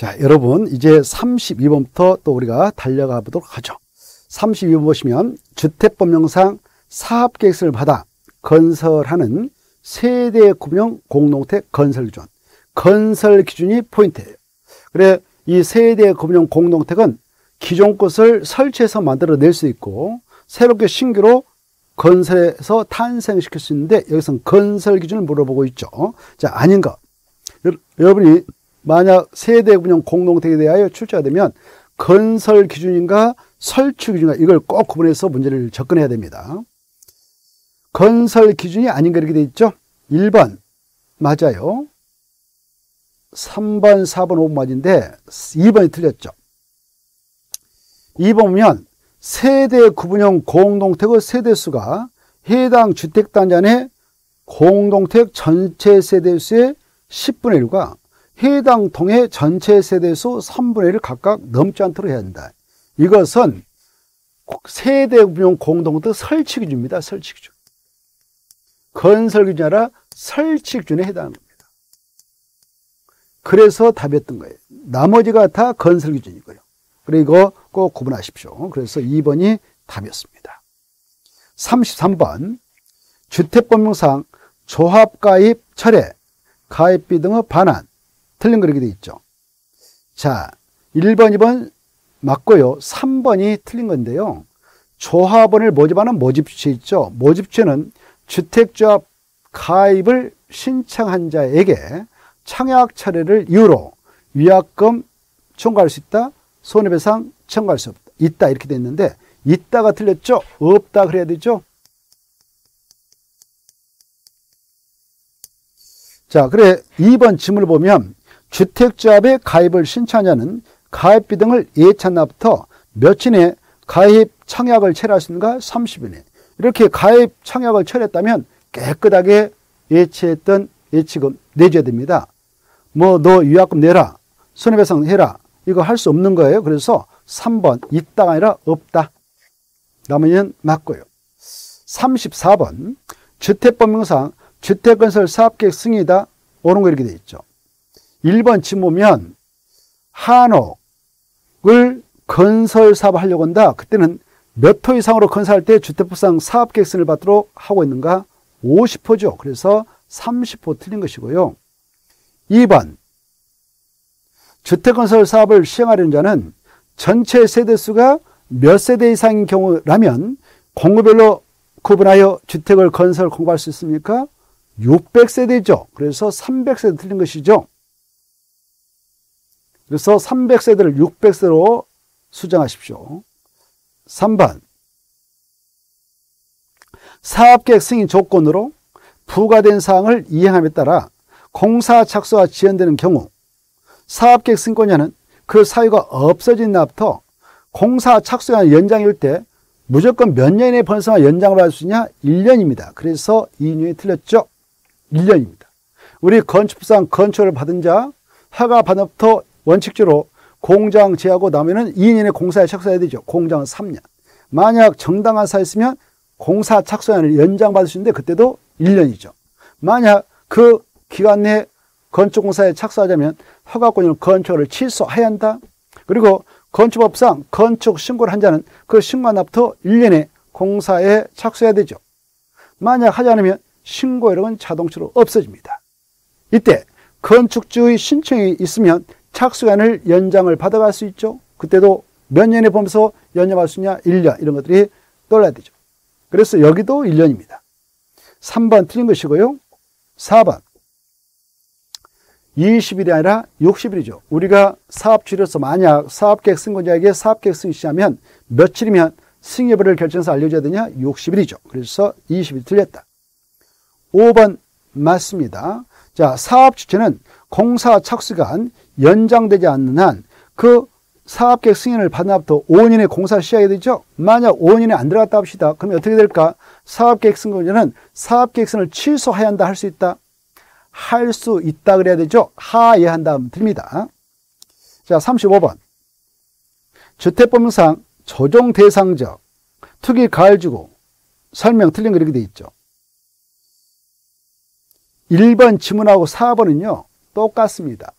자, 여러분, 이제 32번부터 또 우리가 달려가 보도록 하죠. 32번 보시면 주택법령상 사업계획서를 받아 건설하는 세대 구명 공동택 건설 기준. 건설 기준이 포인트예요. 그래, 이 세대 구명 공동택은 기존 것을 설치해서 만들어낼 수 있고 새롭게 신규로 건설해서 탄생시킬 수 있는데 여기서는 건설 기준을 물어보고 있죠. 자, 아닌 것. 여러분이 만약 세대 운영 공동택에 대하여 출제가 되면 건설 기준인가 설치 기준인가 이걸 꼭 구분해서 문제를 접근해야 됩니다. 건설 기준이 아닌 거 이렇게 돼 있죠. 1번 맞아요. 3번, 4번, 5번 맞은데 2번이 틀렸죠. 2번 보면 세대 구분형 공동택의 세대수가 해당 주택단지 안에 공동택 전체 세대수의 10분의 1과 해당 통의 전체 세대수 3분의 1을 각각 넘지 않도록 해야 한다. 이것은 세대 구분형 공동택 설치 기준입니다. 설치 기준. 건설 기준이 아니라 설치 기준에 해당하는 겁니다. 그래서 답이었던 거예요. 나머지가 다 건설 기준이고요. 그리고 꼭 구분하십시오. 그래서 2번이 답이었습니다. 33번 주택법령상 조합가입 철회, 가입비 등의 반환 틀린 거 이렇게 돼 있죠. 자, 1번, 2번 맞고요. 3번이 틀린 건데요. 조합원을 모집하는 모집주체 있죠. 모집주체는 주택조합 가입을 신청한 자에게 청약 철회를 이유로 위약금 청구할 수 있다. 손해배상 청구할 수 없다. 있다 이렇게 돼 있는데 있다가 틀렸죠? 없다 그래야 되죠? 자, 그래 2번 질문을 보면 주택조합에 가입을 신청하자는 가입비 등을 예찬 날부터 며칠에 가입 청약을 체결할 수 있는가? 30일에. 이렇게 가입 청약을 처리했다면 깨끗하게 예치했던 예치금 내줘야 됩니다. 뭐 너 위약금 내라. 손해배상 해라. 이거 할 수 없는 거예요. 그래서 3번 있다가 아니라 없다. 나머지는 맞고요. 34번 주택법령상 주택건설 사업계획 승인이다. 옳은 거 이렇게 돼 있죠. 1번 침 보면 한옥을 건설 사업을 하려고 한다. 그때는 몇 호 이상으로 건설할 때 주택법상 사업계획 승인을 받도록 하고 있는가? 50호죠. 그래서 30호 틀린 것이고요. 2번 주택건설 사업을 시행하려는 자는 전체 세대수가 몇 세대 이상인 경우라면 공구별로 구분하여 주택을 건설 공부할 수 있습니까? 600세대죠. 그래서 300세대 틀린 것이죠. 그래서 300세대를 600세로 수정하십시오. 3번 사업계획 승인 조건으로 부과된 사항을 이행함에 따라 공사 착수가 지연되는 경우 사업계획 승권자는 그 사유가 없어진 날부터 공사 착수가 연장일 때 무조건 몇 년의 번성화 연장을 받을 수 있냐? 1년입니다. 그래서 2년이 틀렸죠. 1년입니다. 우리 건축부상 건축을 받은 자 허가 받은부터 원칙적으로 공장 제하고 나면은 2년의 공사에 착수해야 되죠. 공장은 3년. 만약 정당한 사였으면 공사 착수안을 연장받을 수 있는데 그때도 1년이죠. 만약 그 기간 내 건축공사에 착수하자면 허가권을 건축을 취소해야 한다. 그리고 건축법상 건축 신고를 한 자는 그 신고 날부터 1년에 공사에 착수해야 되죠. 만약 하지 않으면 신고 이력은 자동차로 없어집니다. 이때 건축주의 신청이 있으면 착수간을 연장을 받아갈 수 있죠. 그때도 몇 년에 보면서 연장할 수 있냐? 1년 이런 것들이 떠올라야 되죠. 그래서 여기도 1년입니다. 3번 틀린 것이고요. 4번 20일이 아니라 60일이죠. 우리가 사업주로서 만약 사업계획 승권자에게 사업계획 승인시하면 며칠이면 승여부를 결정해서 알려줘야 되냐? 60일이죠. 그래서 20일 틀렸다. 5번 맞습니다. 자, 사업 주체는 공사 착수간 연장되지 않는 한 그 사업계획 승인을 받은 날부터 5년의 공사를 시작해야 되죠. 만약 5년에 안 들어갔다 합시다. 그러면 어떻게 될까? 사업계획 승인은 사업계획서를 취소해야 한다 할 수 있다. 할 수 있다 그래야 되죠. 하에 한 다음 드립니다. 자, 35번. 주택법령상 조정 대상적 투기 가을주고 설명 틀린 거 이렇게 돼 있죠. 1번 지문하고 4번은요, 똑같습니다.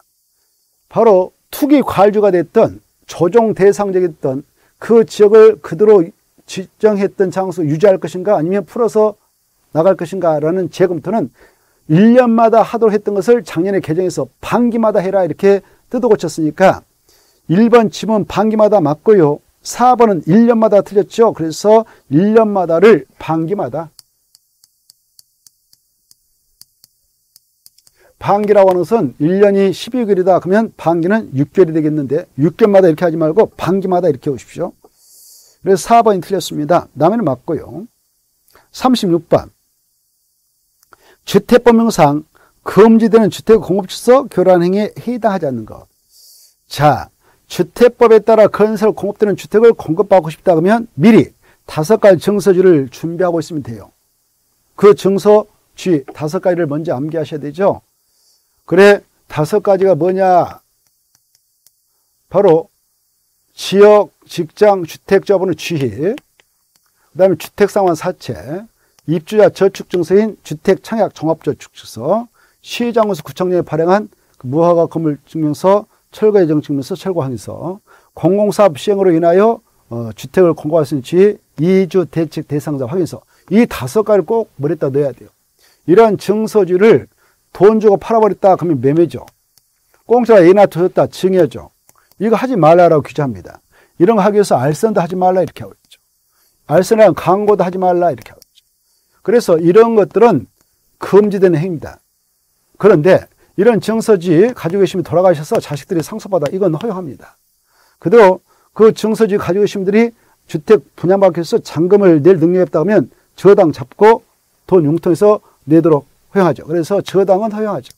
바로 투기 과일주가 됐던 조정 대상적이었던 그 지역을 그대로 지정했던 장소 유지할 것인가 아니면 풀어서 나갈 것인가 라는 재검토는 1년마다 하도록 했던 것을 작년에 개정해서 반기마다 해라 이렇게 뜯어 고쳤으니까 1번 지문 반기마다 맞고요. 4번은 1년마다 틀렸죠. 그래서 1년마다를 반기마다 반기라고 하는 것은 1년이 12개월이다. 그러면 반기는 6개월이 되겠는데 6개월마다 이렇게 하지 말고 반기마다 이렇게 오십시오. 그래서 4번이 틀렸습니다. 남에는 맞고요. 36번 주택법령상 금지되는 주택 공급질서 교란 행위에 해당하지 않는 것. 자, 주택법에 따라 건설 공급되는 주택을 공급받고 싶다 그러면 미리 다섯 가지 증서지를 준비하고 있으면 돼요. 그 증서지 다섯 가지를 먼저 암기하셔야 되죠. 그래, 다섯 가지가 뭐냐? 바로 지역, 직장, 주택 자본의 취희, 그 다음에 주택 상환 사채, 입주자 저축 증서인 주택 청약 종합 저축 증서, 시장에서 구청장이 발행한 그 무허가 건물 증명서, 철거 예정 증명서, 철거 항의서, 공공사업 시행으로 인하여 어, 주택을 공고할 수 있는 지위, 이주 대책 대상자 확인서 이 다섯 가지를 꼭 머리에다 넣어야 돼요. 이런 증서지를 돈 주고 팔아버렸다 그러면 매매죠. 공짜가 예나 터졌다 증여죠. 이거 하지 말라라고 규제합니다. 이런 거 하기 위해서 알선도 하지 말라 이렇게 하고 있죠. 알선이랑 광고도 하지 말라 이렇게 하고 있죠. 그래서 이런 것들은 금지되는 행위다. 그런데 이런 증서지 가지고 계시면 돌아가셔서 자식들이 상속받아 이건 허용합니다. 그대로 그 증서지 가지고 계신 분들이 주택 분양받기 위해서 잔금을 낼 능력이 없다 면 저당 잡고 돈 융통해서 내도록 허용하죠. 그래서 저당은 허용하죠.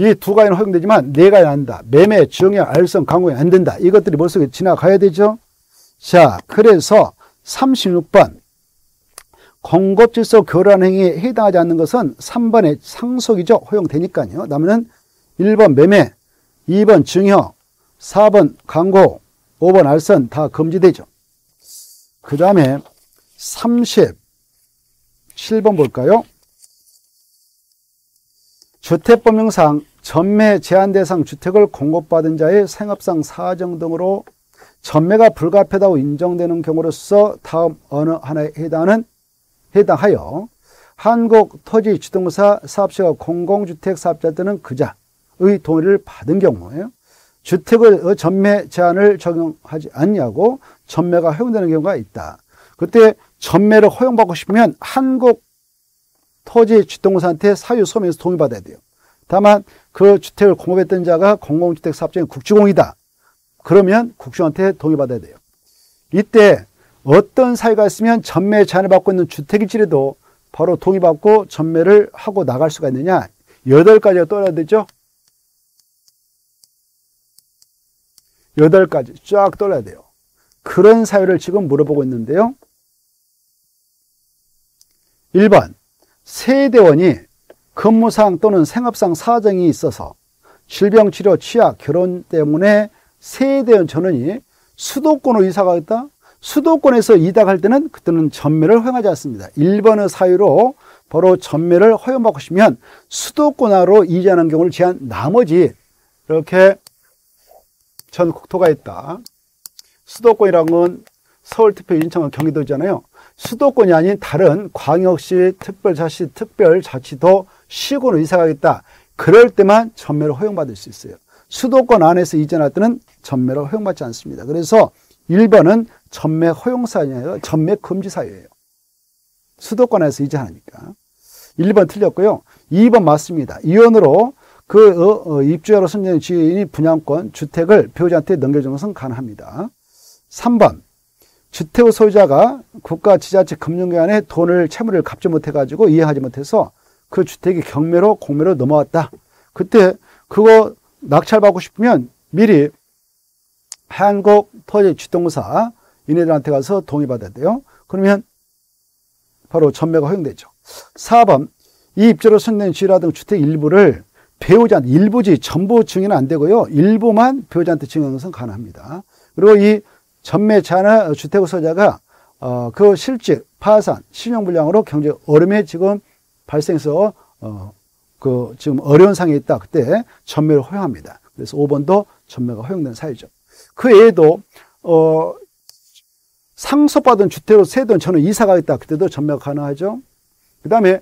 이 두 가지는 허용되지만 네 가지는 안 된다. 매매, 증여, 알선, 강공이 안 된다. 이것들이 머릿속에 지나가야 되죠. 자, 그래서 36번 공급질서 교란 행위에 해당하지 않는 것은 3번의 상속이죠. 허용되니까요. 다음은 1번 매매, 2번 증여, 4번 광고, 5번 알선 다 금지되죠. 그 다음에 37번 볼까요? 주택법령상 전매 제한 대상 주택을 공급받은 자의 생업상 사정 등으로 전매가 불가피하다고 인정되는 경우로서 다음 어느 하나에 해당하는 해당하여 한국 토지주택공사 사업자가 공공주택 사업자 또는 그자의 동의를 받은 경우에요. 주택의 전매 제한을 적용하지 않냐고 전매가 허용되는 경우가 있다. 그때 전매를 허용받고 싶으면 한국 토지 주택공사한테 사유 소명에서 동의받아야 돼요. 다만 그 주택을 공급했던 자가 공공주택 사업장의 국주공이다. 그러면 국주한테 동의받아야 돼요. 이때 어떤 사유가 있으면 전매 제한을 받고 있는 주택일지라도 바로 동의받고 전매를 하고 나갈 수가 있느냐? 여덟 가지가 떠나야 되죠? 여덟 가지 쫙 떠나야 돼요. 그런 사유를 지금 물어보고 있는데요. 1번 세대원이 근무상 또는 생업상 사정이 있어서 질병 치료, 취약, 결혼 때문에 세대원 전원이 수도권으로 이사가 있다? 수도권에서 이닥할 때는 그때는 전매를 허용하지 않습니다. 1번의 사유로 바로 전매를 허용받고 싶으면 수도권으로 이전하는 경우를 제한 나머지 이렇게 전 국토가 있다. 수도권이라는 건 서울, 특별, 인천, 경기도잖아요. 수도권이 아닌 다른 광역시, 특별자치, 특별자치도 시군으로 이사가겠다. 그럴 때만 전매를 허용받을 수 있어요. 수도권 안에서 이전할 때는 전매를 허용받지 않습니다. 그래서 1번은 전매 허용 사유이 아니라 전매 금지 사유예요. 수도권에서 이전하니까. 1번 틀렸고요. 2번 맞습니다. 이혼으로 그 어, 어, 입주자로 선정된 지인이 분양권, 주택을 배우자한테 넘겨주는 것은 가능합니다. 3번 주택 소유자가 국가 지자체 금융기관에 돈을 채무를 갚지 못해가지고 이해하지 못해서 그 주택이 경매로 공매로 넘어왔다. 그때 그거 낙찰받고 싶으면 미리 한국 토지 주택공사 이네들한테 가서 동의받아야 돼요. 그러면 바로 전매가 허용되죠. 4번 이 입주로 선된 지라 등 주택 일부를 배우자한테 일부지 전부 증여는 안 되고요. 일부만 배우자한테 증여하는 것은 가능합니다. 그리고 이 전매 자나 주택 소자가 어, 그 실직, 파산, 신용불량으로 경제 어려움에 지금 발생해서 어, 그 지금 어려운 상황에 있다. 그때 전매를 허용합니다. 그래서 5번도 전매가 허용된 사유죠. 그 외에도 어, 상속받은 주택으로 세대원 저는 이사 가겠다. 그때도 전매가 가능하죠. 그 다음에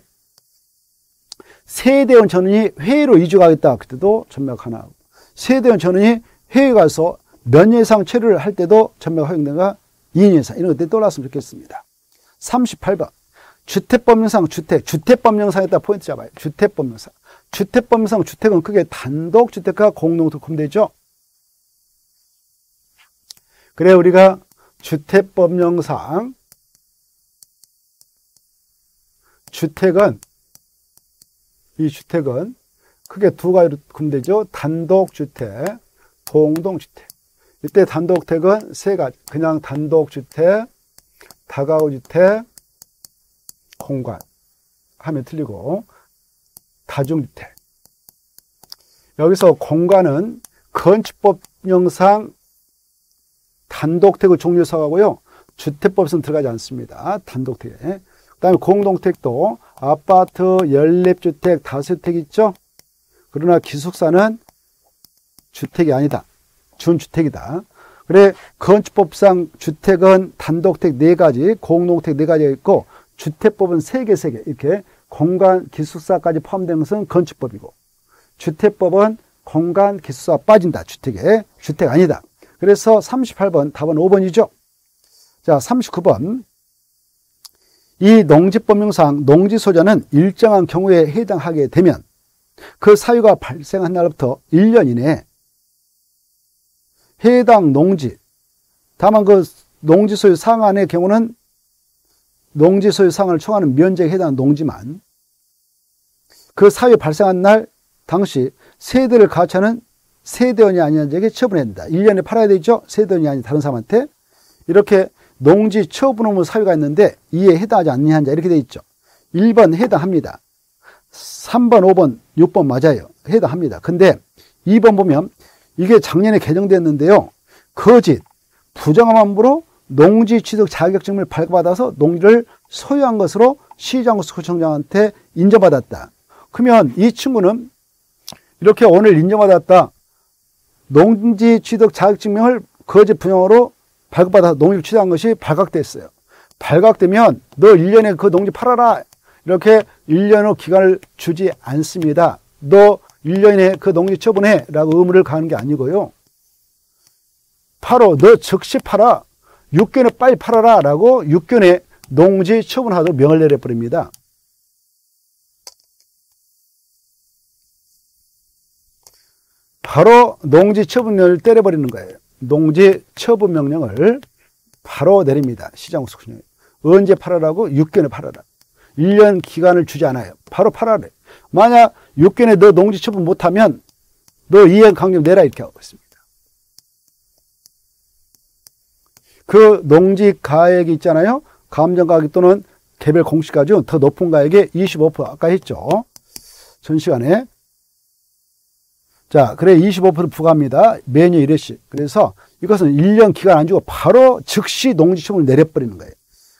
세대원 전원이 회의로 이주 가겠다. 그때도 전매가 가능하고 세대원 전원이 회의 가서 몇년 이상 체류를 할 때도 전매가 허용된가 2년 이상 이런 것들이 떠올랐으면 좋겠습니다. 38번 주택법령상 주택 주택법령상에다 포인트 잡아요. 주택법령상 주택법령상 주택은 크게 단독주택과 공동주택 구분되죠. 그래 우리가 주택법령상 주택은 이 주택은 크게 두 가지로 구분되죠. 단독주택, 공동주택. 이때 단독주택은 세 가지. 그냥 단독주택, 다가구주택, 공간 하면 틀리고 다중주택. 여기서 공간은 건축법령상 단독택의 종류 사가고요. 주택법에서는 들어가지 않습니다. 단독택. 그 다음에 공동택도 아파트, 연립주택, 다세택 있죠? 그러나 기숙사는 주택이 아니다. 준주택이다. 그래 건축법상 주택은 단독택 네 가지, 공동택 네 가지가 있고 주택법은 세 개, 세 개 이렇게 공간 기숙사까지 포함되는 것은 건축법이고 주택법은 공간 기숙사 빠진다. 주택에 주택 아니다. 그래서 38번 답은 5번이죠. 자, 39번. 이 농지법령상 농지소자는 일정한 경우에 해당하게 되면 그 사유가 발생한 날부터 1년 이내에 해당 농지, 다만 그 농지 소유 상한의 경우는 농지 소유 상한을 초과하는 면적에 해당하는 농지만 그 사유 발생한 날 당시 세대를 가처하는 세대원이 아닌 자에게 처분해야 된다. 1년에 팔아야 되죠? 세대원이 아닌 다른 사람한테. 이렇게 농지 처분 의무 사유가 있는데 이에 해당하지 않느냐 자 이렇게 돼 있죠. 1번 해당합니다. 3번, 5번, 6번 맞아요. 해당합니다. 근데 2번 보면 이게 작년에 개정됐는데요. 거짓, 부정함 함부로 농지 취득 자격증을 발급받아서 농지를 소유한 것으로 시장구청장한테 인정받았다. 그러면 이 친구는 이렇게 오늘 인정받았다. 농지 취득 자격증명을 거짓 분양으로 발급받아서 농지를 취득한 것이 발각됐어요. 발각되면 너 1년에 그 농지 팔아라. 이렇게 1년 후 기간을 주지 않습니다. 너 1년에 그 농지 처분해. 라고 의무를 가는 게 아니고요. 바로 너 즉시 팔아. 6개월에 빨리 팔아라. 라고 6개월에 농지 처분하도록 명을 내려버립니다. 바로 농지 처분을 때려버리는 거예요. 농지 처분 명령을 바로 내립니다. 시장국수군요. 언제 팔아라고? 6개월에 팔아라. 1년 기간을 주지 않아요. 바로 팔아래. 만약 6개월에 너 농지 처분 못하면 너 이행 강령 내라 이렇게 하고 있습니다. 그 농지 가액이 있잖아요. 감정 가격 또는 개별 공시가죠. 더 높은 가액에 25% 아까 했죠. 전 시간에 자, 그래 25% 부과합니다. 매년 1회씩. 그래서 이것은 1년 기간 안 주고 바로 즉시 농지청을 내려버리는 거예요.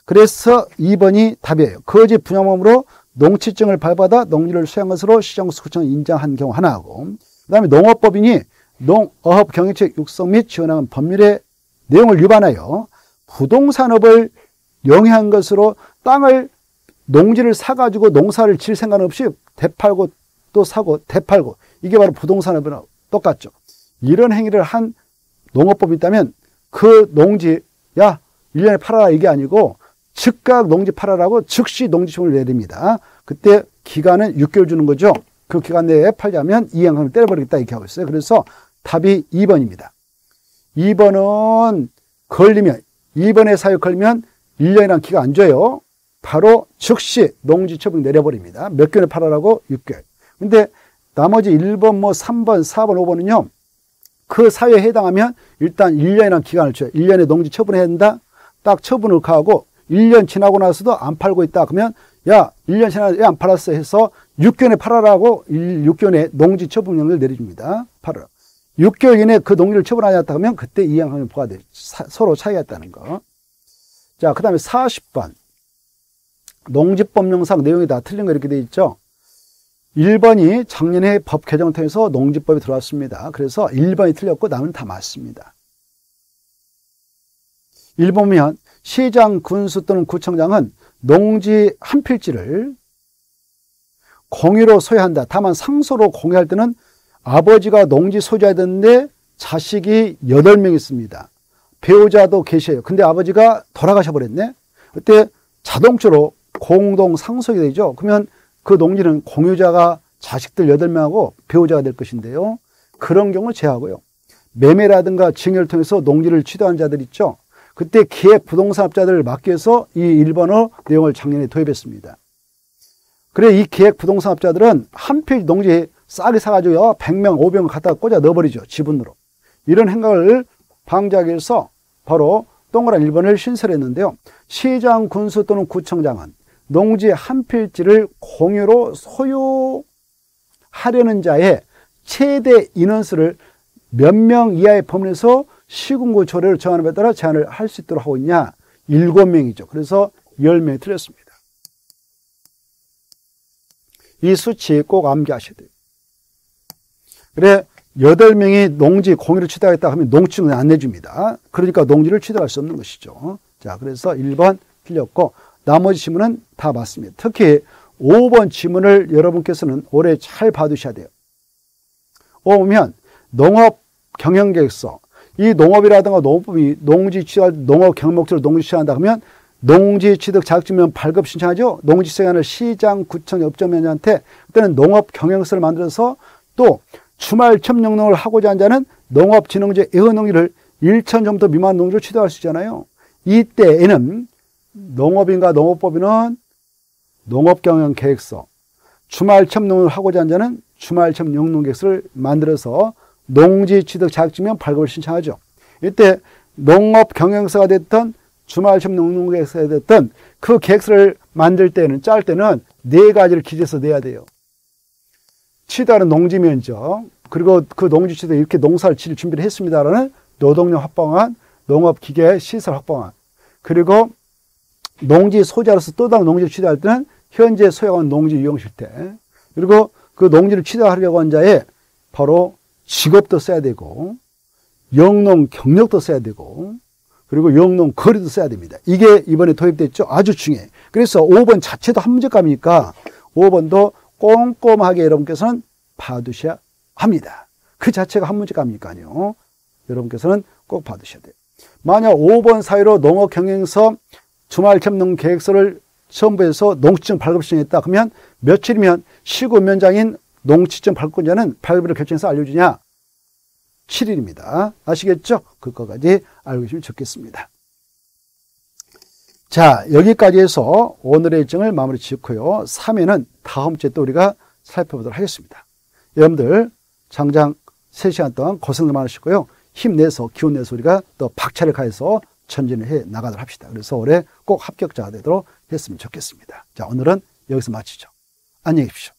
그래서 2번이 답이에요. 거짓 분양범으로 농지증을 발받아 농지를 수행한 것으로 시정수구청이 인정한 경우 하나하고 그 다음에 농업법인이 농어업 경영책 육성 및 지원하는 법률의 내용을 위반하여 부동산업을 영위한 것으로 땅을 농지를 사가지고 농사를 질 생각 없이 대팔고 또 사고 대팔고 이게 바로 부동산업이랑 똑같죠. 이런 행위를 한 농업법이 있다면 그 농지 야 1년에 팔아라 이게 아니고 즉각 농지 팔아라고 즉시 농지청을 내립니다. 그때 기간은 6개월 주는 거죠. 그 기간 내에 팔자면 이행금을 때려버리겠다 이렇게 하고 있어요. 그래서 답이 2번입니다. 2번은 걸리면 2번에 사유 걸리면 1년이란 기간 안 줘요. 바로 즉시 농지 처분 내려버립니다. 몇 개월 팔아라고? 6개월. 근데 나머지 1번, 뭐 3번, 4번, 5번은요. 그 사유에 해당하면 일단 1년이라는 기간을 줘요. 1년에 농지 처분해야 된다. 딱 처분을 가하고 1년 지나고 나서도 안 팔고 있다. 그러면 야 1년 지나서 왜안 팔았어 해서 6개월에 팔아라고 6개월에 농지 처분령을 내려줍니다. 팔아라. 6개월 이내에 그 농지를 처분하지 않다 그러면 그때 이양하면 부과돼. 서로 차이가 있다는 거. 자, 그 다음에 40번. 농지법령상 내용이 다 틀린 거 이렇게 돼 있죠. 1번이 작년에 법 개정 통해서 농지법이 들어왔습니다. 그래서 1번이 틀렸고 남은 다 맞습니다. 1번면 시장, 군수 또는 구청장은 농지 한 필지를 공유로 소유한다. 다만 상소로 공유할 때는 아버지가 농지 소유자야 되는데 자식이 8명 있습니다. 배우자도 계셔요. 근데 아버지가 돌아가셔 버렸네. 그때 자동적으로 공동 상속이 되죠. 그러면 그 농지는 공유자가 자식들 8명하고 배우자가 될 것인데요. 그런 경우 제하고요. 매매라든가 증여를 통해서 농지를 취득한 자들 있죠. 그때 기획 부동산업자들을 막기 위해서 이 1번어 내용을 작년에 도입했습니다. 그래 이 기획 부동산업자들은 한 필 농지 싸게 사가지고 100명, 500명 갖다 꽂아 넣어버리죠. 지분으로. 이런 행각을 방지하기 위해서 바로 동그란 1번을 신설했는데요. 시장, 군수 또는 구청장은 농지 한 필지를 공유로 소유하려는 자의 최대 인원수를 몇 명 이하의 범위에서 시군구 조례를 정하는 데 따라 제한을 할 수 있도록 하고 있냐? 7명이죠. 그래서 10명이 틀렸습니다. 이 수치 꼭 암기하셔야 돼요. 그래, 8명이 농지 공유를 취득하겠다 하면 농지는 안 내줍니다. 그러니까 농지를 취득할 수 없는 것이죠. 자, 그래서 1번 틀렸고, 나머지 지문은 다 맞습니다. 특히 5번 지문을 여러분께서는 올해 잘 봐두셔야 돼요. 5면 농업 경영계획서, 이 농업이라든가 농업법이 농지 취득, 농업 경목지로 농지 취득한다 그러면 농지 취득 자격증명 발급 신청하죠. 농지 수행하는 시장, 구청, 업종면한테 그때는 농업 경영서를 만들어서 또 주말 첨농농을 하고자 한 자는 농업진흥제 애허농지를 1천 정도 미만 농지를 취득할 수 있잖아요. 이때에는 농업인과 농업법인은 농업경영계획서, 주말 첨농을 하고자 한 자는 주말 첨농농계획서를 만들어서 농지 취득 자격증명 발급을 신청하죠. 이때 농업 경영서가 됐던 주말점 농농계획서가 됐던 그 계획서를 만들 때는 짤 때는 네 가지를 기재해서 내야 돼요. 취득하는 농지 면적 그리고 그 농지 취득 이렇게 농사를 질 준비를 했습니다라는 노동력 확보한 농업 기계 시설 확보한 그리고 농지 소자로서 또 다른 농지를 취득할 때는 현재 소유한 농지 이용 실태 그리고 그 농지를 취득하려고 한 자의 바로 직업도 써야 되고 영농 경력도 써야 되고 그리고 영농 거리도 써야 됩니다. 이게 이번에 도입됐죠. 아주 중요해. 그래서 5번 자체도 한 문제감이니까 5번도 꼼꼼하게 여러분께서는 봐두셔야 합니다. 그 자체가 한 문제감이니까요. 여러분께서는 꼭 봐두셔야 돼요. 만약 5번 사이로 농업 경영서 주말 겸농 계획서를 첨부해서 농지증 발급 신청했다. 그러면 며칠이면 시구 면장인 농지증 발권자는 발급을 결정해서 알려주냐? 7일입니다. 아시겠죠? 그거까지 알고 계시면 좋겠습니다. 자, 여기까지 해서 오늘의 일정을 마무리 짓고요. 3회는 다음 주에 또 우리가 살펴보도록 하겠습니다. 여러분들, 장장 3시간 동안 고생을 많으시고요. 힘내서, 기운내서 우리가 또 박차를 가해서 전진을 해 나가도록 합시다. 그래서 올해 꼭 합격자가 되도록 했으면 좋겠습니다. 자, 오늘은 여기서 마치죠. 안녕히 계십시오.